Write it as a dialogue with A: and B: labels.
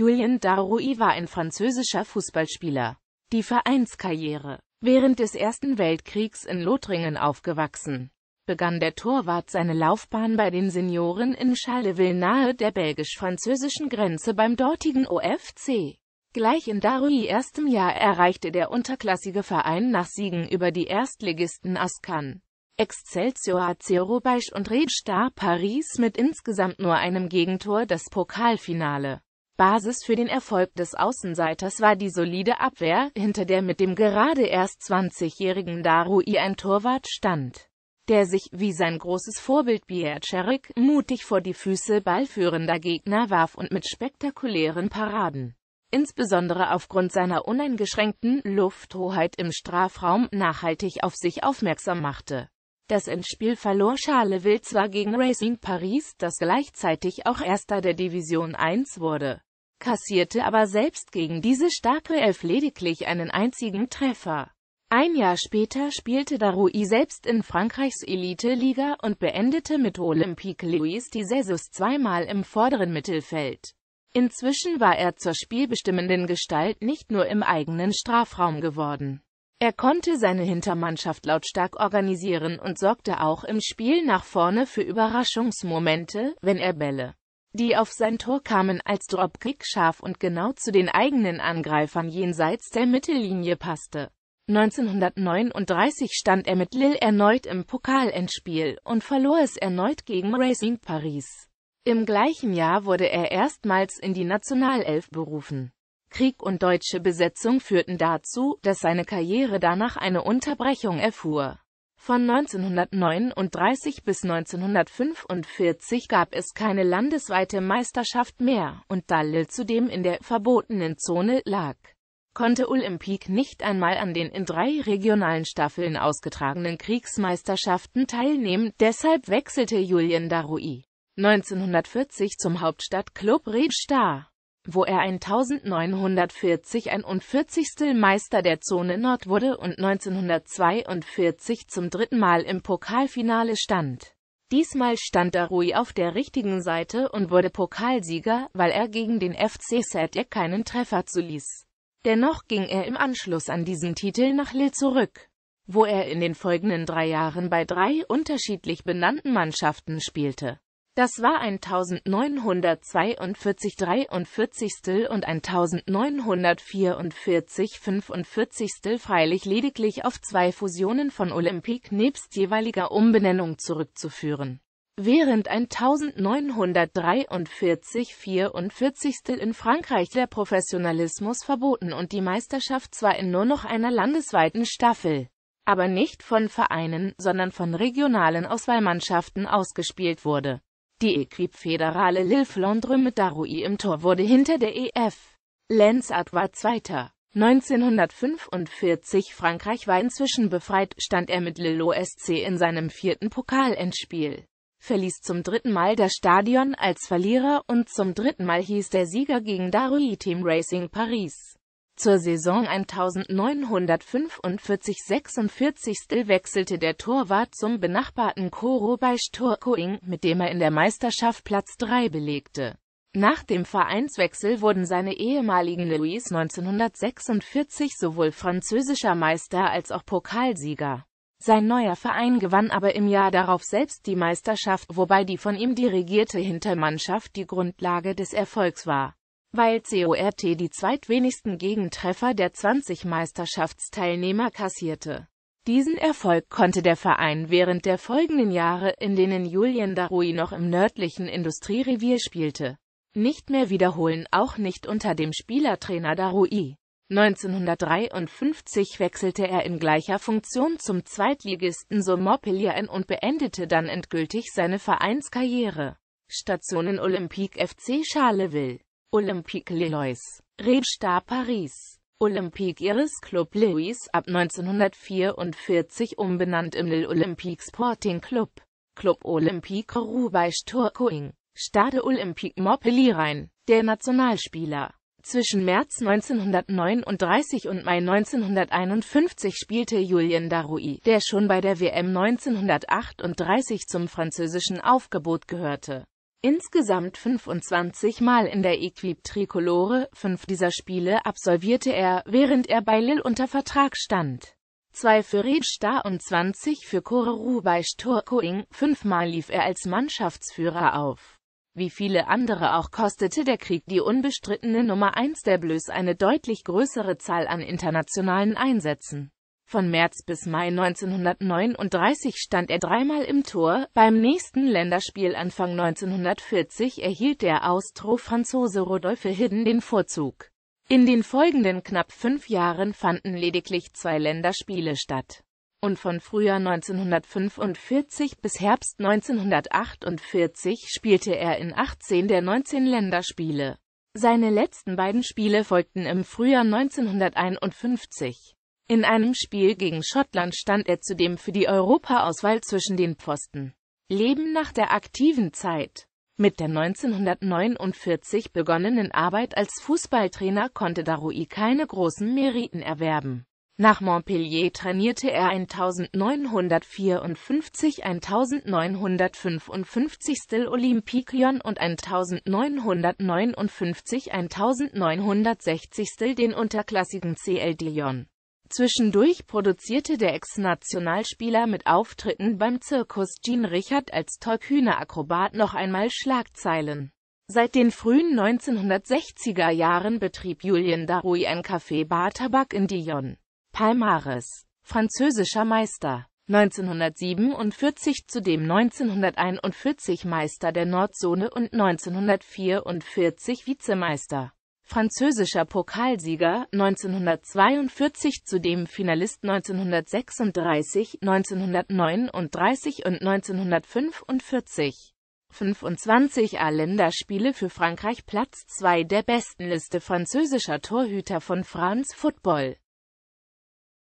A: Julien Daroui war ein französischer Fußballspieler. Die Vereinskarriere Während des Ersten Weltkriegs in Lothringen aufgewachsen, begann der Torwart seine Laufbahn bei den Senioren in Charleville nahe der belgisch-französischen Grenze beim dortigen OFC. Gleich in Daroui erstem Jahr erreichte der unterklassige Verein nach Siegen über die Erstligisten Ascan, Excelsior Zerobeisch und Red Star Paris mit insgesamt nur einem Gegentor das Pokalfinale. Basis für den Erfolg des Außenseiters war die solide Abwehr, hinter der mit dem gerade erst 20-jährigen Daroui ein Torwart stand, der sich, wie sein großes Vorbild Pierre Cheric, mutig vor die Füße ballführender Gegner warf und mit spektakulären Paraden, insbesondere aufgrund seiner uneingeschränkten Lufthoheit im Strafraum, nachhaltig auf sich aufmerksam machte. Das Endspiel verlor Charleville zwar gegen Racing Paris, das gleichzeitig auch Erster der Division 1 wurde kassierte aber selbst gegen diese starke Elf lediglich einen einzigen Treffer. Ein Jahr später spielte Daroui selbst in Frankreichs Elite-Liga und beendete mit Olympique Louis die Saison zweimal im vorderen Mittelfeld. Inzwischen war er zur spielbestimmenden Gestalt nicht nur im eigenen Strafraum geworden. Er konnte seine Hintermannschaft lautstark organisieren und sorgte auch im Spiel nach vorne für Überraschungsmomente, wenn er Bälle die auf sein Tor kamen, als Dropkick scharf und genau zu den eigenen Angreifern jenseits der Mittellinie passte. 1939 stand er mit Lille erneut im Pokalendspiel und verlor es erneut gegen Racing Paris. Im gleichen Jahr wurde er erstmals in die Nationalelf berufen. Krieg und deutsche Besetzung führten dazu, dass seine Karriere danach eine Unterbrechung erfuhr. Von 1939 bis 1945 gab es keine landesweite Meisterschaft mehr, und da Lille zudem in der verbotenen Zone lag, konnte Olympique nicht einmal an den in drei regionalen Staffeln ausgetragenen Kriegsmeisterschaften teilnehmen, deshalb wechselte Julien Daroui 1940 zum Hauptstadtklub Red Star wo er 1940 41. Meister der Zone Nord wurde und 1942 zum dritten Mal im Pokalfinale stand. Diesmal stand Darui auf der richtigen Seite und wurde Pokalsieger, weil er gegen den FC Saint keinen Treffer zuließ. Dennoch ging er im Anschluss an diesen Titel nach Lille zurück, wo er in den folgenden drei Jahren bei drei unterschiedlich benannten Mannschaften spielte. Das war ein 1942 43. und ein 1944 45. freilich lediglich auf zwei Fusionen von Olympique nebst jeweiliger Umbenennung zurückzuführen. Während ein 1943 44. in Frankreich der Professionalismus verboten und die Meisterschaft zwar in nur noch einer landesweiten Staffel, aber nicht von Vereinen, sondern von regionalen Auswahlmannschaften ausgespielt wurde die Equipe Fédérale Lille-Flandre mit Daroui im Tor wurde hinter der EF. Lensart war Zweiter. 1945 Frankreich war inzwischen befreit, stand er mit Lille OSC in seinem vierten Pokalendspiel. Verließ zum dritten Mal das Stadion als Verlierer und zum dritten Mal hieß der Sieger gegen Daroui Team Racing Paris. Zur Saison 1945-46 wechselte der Torwart zum benachbarten Coro bei Turcoing, mit dem er in der Meisterschaft Platz 3 belegte. Nach dem Vereinswechsel wurden seine ehemaligen Louis 1946 sowohl französischer Meister als auch Pokalsieger. Sein neuer Verein gewann aber im Jahr darauf selbst die Meisterschaft, wobei die von ihm dirigierte Hintermannschaft die Grundlage des Erfolgs war weil CORT die zweitwenigsten Gegentreffer der 20 Meisterschaftsteilnehmer kassierte. Diesen Erfolg konnte der Verein während der folgenden Jahre, in denen Julien Daroui noch im nördlichen Industrierevier spielte, nicht mehr wiederholen, auch nicht unter dem Spielertrainer Daroui. 1953 wechselte er in gleicher Funktion zum Zweitligisten so Montpellier und beendete dann endgültig seine Vereinskarriere. Stationen Olympique FC Charleville Olympique Lillois, Red Star Paris, Olympique Iris Club Louis ab 1944 umbenannt im Lille Olympique Sporting Club, Club Olympique Roubaix Tourcoing, Stade Olympique Montpellier der Nationalspieler. Zwischen März 1939 und Mai 1951 spielte Julien Daroui, der schon bei der WM 1938 zum französischen Aufgebot gehörte Insgesamt 25 Mal in der Equipe Tricolore, fünf dieser Spiele absolvierte er, während er bei Lille unter Vertrag stand. Zwei für Red Star und 20 für Koreru bei Tourcoing, fünfmal lief er als Mannschaftsführer auf. Wie viele andere auch kostete der Krieg die unbestrittene Nummer 1 der Blues eine deutlich größere Zahl an internationalen Einsätzen. Von März bis Mai 1939 stand er dreimal im Tor, beim nächsten Länderspiel Anfang 1940 erhielt der Austro-Franzose Rodolphe Hidden den Vorzug. In den folgenden knapp fünf Jahren fanden lediglich zwei Länderspiele statt. Und von Frühjahr 1945 bis Herbst 1948 spielte er in 18 der 19 Länderspiele. Seine letzten beiden Spiele folgten im Frühjahr 1951. In einem Spiel gegen Schottland stand er zudem für die Europaauswahl zwischen den Pfosten. Leben nach der aktiven Zeit Mit der 1949 begonnenen Arbeit als Fußballtrainer konnte Darui keine großen Meriten erwerben. Nach Montpellier trainierte er 1954 1955 Olympique und 1959 1960 den unterklassigen CL Dion. Zwischendurch produzierte der Ex-Nationalspieler mit Auftritten beim Zirkus Jean Richard als tollkühner Akrobat noch einmal Schlagzeilen. Seit den frühen 1960er Jahren betrieb Julien Darouy ein Café Bar Tabak in Dijon. Palmares, französischer Meister, 1947 zudem 1941 Meister der Nordzone und 1944 Vizemeister französischer Pokalsieger, 1942 zudem Finalist 1936, 1939 und 1945. 25 A-Länderspiele für Frankreich Platz 2 der Bestenliste französischer Torhüter von France Football